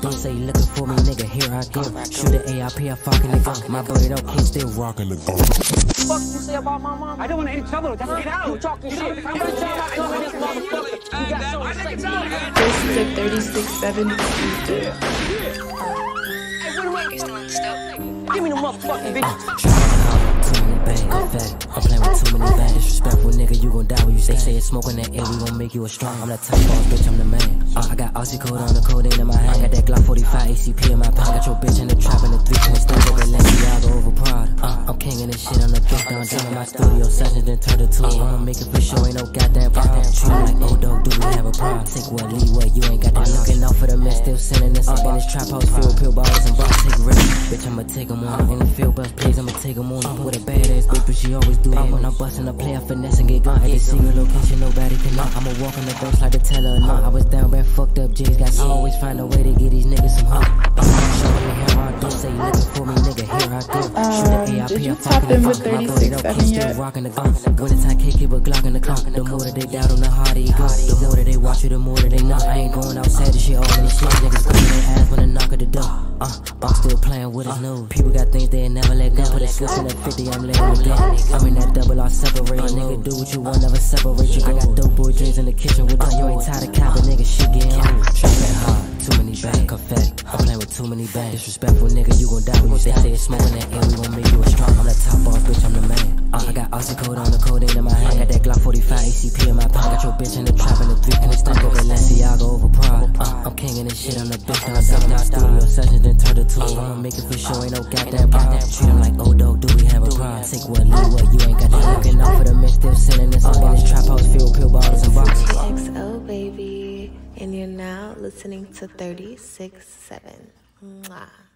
do. Say you looking for me, nigga, here I go. Shoot the ARP, I fucking nigga. My buddy don't kid still rocking the gun. fuck you say about my mom? I don't want any trouble. Just get out. You talking shit. Every time I come in this motherfucker, you got something to. This is a 3670 Tuesday. Give me the motherfucking bitch. It's smoking that air. We gon' make you a strong. I'm the top boss, bitch. I'm the man. Uh, I got Aussie code on the codeine in my hand. Got that Glock 45 ACP in my pocket. Got your bitch in the trap in the three point stand. Got Balenciaga over Prada. Uh, I'm king of this shit. I'm the bitch down in my studio sessions. Then turn to two. I'ma make it for sure. Ain't no goddamn problem. Him like old dog. Do we have a problem? Take what, leave what. You ain't got that looking out for the mess. Still sending this up in this trap house with pill bottles and bottles. Take risks. Bitch, I'ma take 'em on. In the field bus plays, I'ma take 'em on. With a badass bitch, but she always do it. When I'm busting a play, I finesse and get gone. At the secret location, nobody can knock. I'ma walk on the ghost like the teller. No, I was down bad, fucked up J's. Got I always find a way to get these niggas some hope. Show me how I do. Say looking for me, nigga. Here I go. Uh, Shoot the ARP, did you I tap fucking with fuck. My body 36 don't seven kiss, yet? still rocking the gun. Winter time, can't keep a Glock in the car. The more that they doubt him, the harder he goes. Watch you, the more that they know. I ain't going outside, this shit all in the shit. Niggas putting their ass when they knock at the door. Uh, I'm still playing with his news. People got things they never let go. Put a switch in that 50, I'm letting it go. I'm in that double, I separate. Nigga, do what you want, never separate you. I got dope boy dreams in the kitchen with them. You ain't tired of copping, nigga, shit getting old. Trapping hard, too many bangs, confetti. I'm playing with too many bangs. Disrespectful nigga, you gon' die when you it's smoking that Aussie code on the codeine in my hand. Got that Glock 45 ACP in my pocket. Got your bitch in the trap in the three point stand. Got Balenciaga over Prada. Uh, I'm king in this shit, I'm the bitch. I'm studio sessions, then turn to two. I'ma make it for sure, ain't no goddamn problem. Treat him like old dog, do we have a problem? Take what, leave what, you ain't got that looking out for the men, still sending this up in this trap house pill bottles and boxes. XO baby, and you're now listening to 36.7. Mwah.